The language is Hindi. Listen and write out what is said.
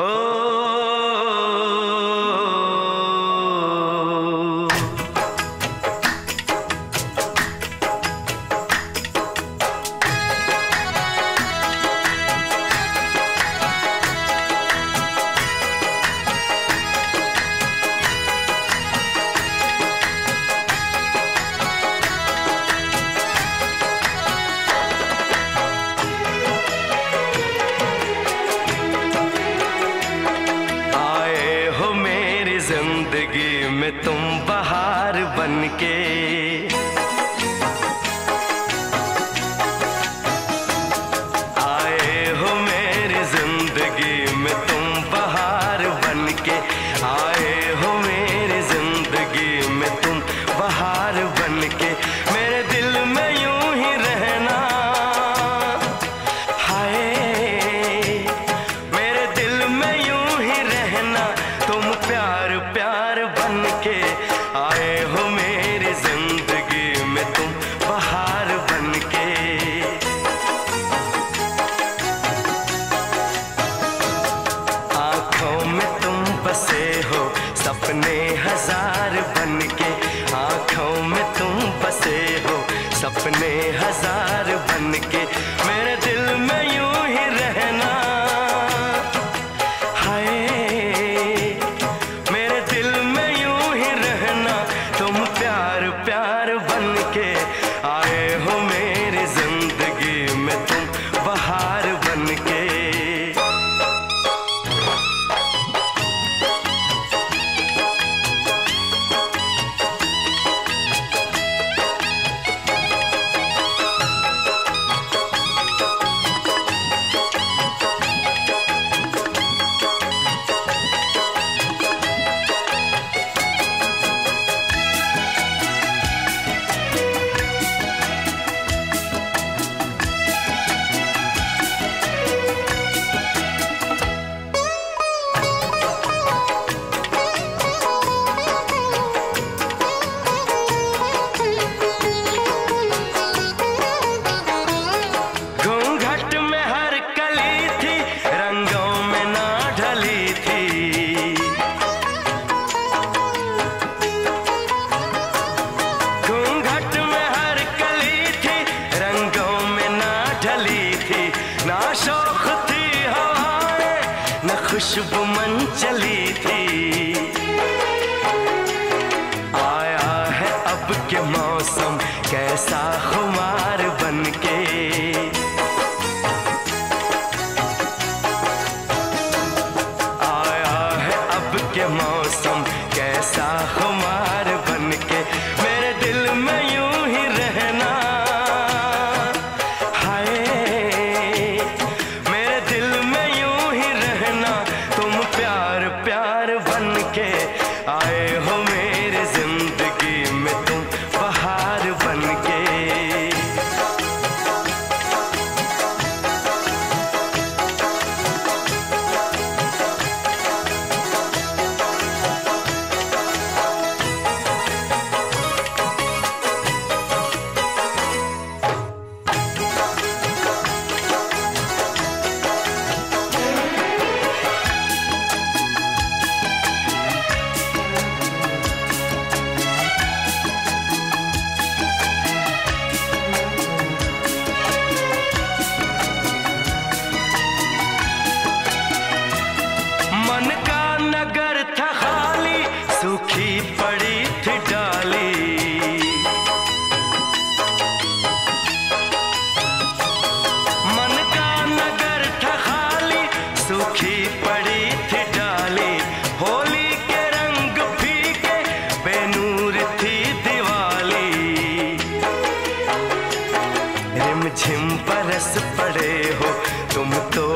Oh. में तुम बहार बनके आए हो मेरी ज़िंदगी में तुम बाहर बन आँखों में तुम बसे हो सपने हज़ार बन के आँखों में तुम बसे हो सपने हज़ार खुशबू मन चली थी। आया है अब के मौसम कैसा सूखी पड़ी थी डाली। मन का नगर था खाली, सूखी पड़ी थी डाली। होली के रंग फीके, बेनूर थी दिवाली। रिमझिम परस पड़े हो, तुम तो